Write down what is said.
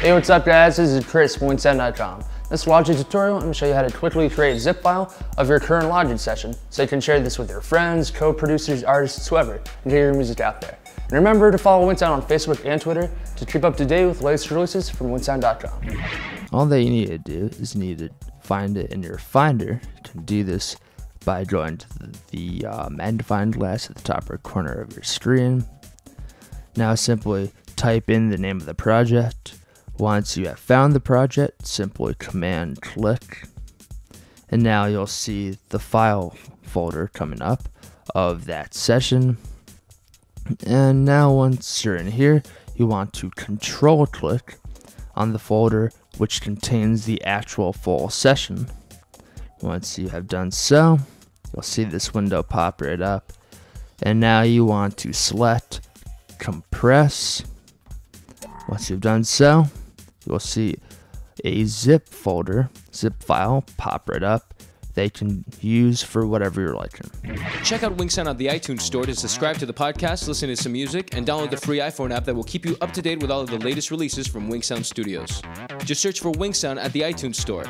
Hey, what's up guys? This is Chris from WinkSound.com. This Logic tutorial, I'm to show you how to quickly create a zip file of your current Logic session so you can share this with your friends, co-producers, artists, whoever, and get your music out there. And remember to follow WinkSound on Facebook and Twitter to keep up to date with latest releases from WinkSound.com. All that you need to do is you need to find it in your Finder. You can do this by going to the, the uh, magnifying glass at the top right corner of your screen. Now simply type in the name of the project. Once you have found the project, simply command click. And now you'll see the file folder coming up of that session. And now once you're in here, you want to control click on the folder which contains the actual full session. Once you have done so, you'll see this window pop right up. And now you want to select compress. Once you've done so, you'll see a zip folder, zip file pop right up they can use for whatever you're liking. Check out WinkSound on the iTunes Store to subscribe to the podcast, listen to some music, and download the free iPhone app that will keep you up to date with all of the latest releases from WinkSound Studios. Just search for WinkSound at the iTunes Store.